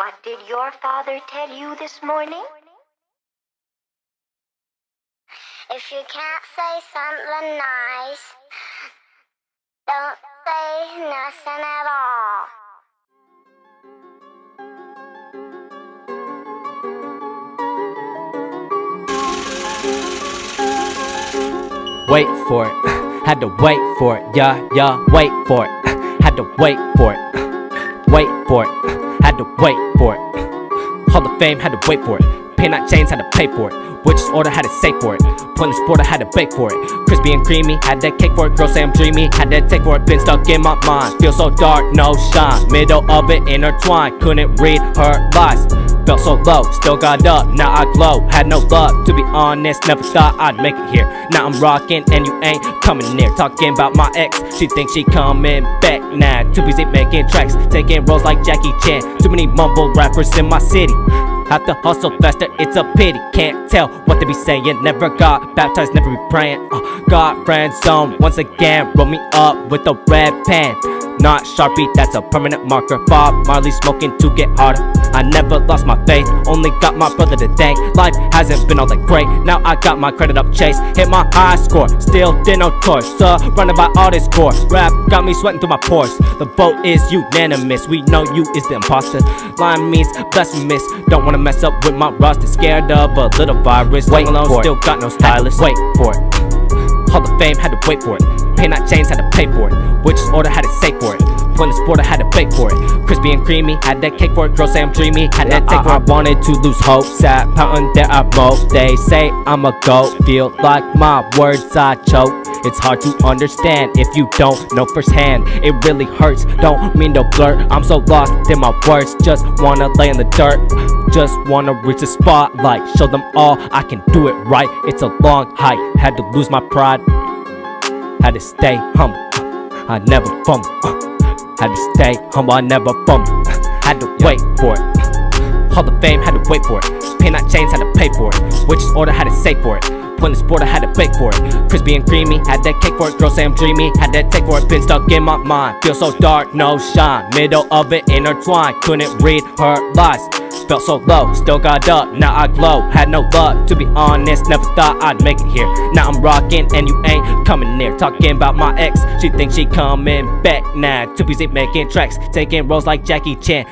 What did your father tell you this morning? If you can't say something nice, don't say nothing at all. Wait for it, had to wait for it, yeah, yeah, wait for it, had to wait for it, wait for it, had to wait for it. Hall of Fame, had to wait for it. Pay not chains, had to pay for it. Which order had to save for it. Pointless sport, I had to bake for it. Crispy and creamy, had that cake for it. Girls say I'm dreamy, had that take for it. Been stuck in my mind. Feel so dark, no shine. Middle of it intertwined, couldn't read her lies. Felt so low, still got up, now I glow. Had no luck, to be honest, never thought I'd make it here. Now I'm rocking and you ain't coming near. Talking about my ex, she thinks she coming back now. Nah, too busy making tracks, taking roles like Jackie Chan. Too many mumble rappers in my city. Have to hustle faster, it's a pity. Can't tell what they be saying. Never got baptized, never be praying. Uh, got friend zone once again. Roll me up with a red pen. Not Sharpie, that's a permanent marker. Bob Marley smoking to get harder. I never lost my faith, only got my brother to thank. Life hasn't been all that great, now I got my credit up chase. Hit my high score, still did no torch. Surrounded by all this core. Rap got me sweating through my pores. The vote is unanimous, we know you is the imposter. Line means blasphemous, don't wanna mess up with my roster. Scared of a little virus. Wait alone, still got no stylist. Wait for it. Hall of Fame had to wait for it. Pay not chains, had to pay for it. Which order had to save for it. When the sport, I had to bake for it. Crispy and creamy, had that cake for it. Girls say I'm dreamy, had that take for it. Wanted to lose hope, sat pouting there I mope. They say I'm a goat, feel like my words I choke. It's hard to understand if you don't know firsthand. It really hurts, don't mean to blurt. I'm so lost in my words, just wanna lay in the dirt. Just wanna reach the spotlight, show them all I can do it right. It's a long hike, had to lose my pride. Had to stay humble, I never fumble. Had to stay humble, I never fumble. Had to wait for it. Hall of Fame, had to wait for it. Pay not chains, had to pay for it. Which order had to save for it. When the sport, I had to bake for it. Crispy and creamy, had that cake for it. Girl say I'm dreamy, had that take for it. Been stuck in my mind. Feel so dark, no shine. Middle of it intertwined. Couldn't read her lies. Felt so low, still got up, now I glow. Had no luck, to be honest, never thought I'd make it here. Now I'm rocking and you ain't coming near. Talking about my ex, she thinks she coming back now. Too busy making tracks, taking roles like Jackie Chan.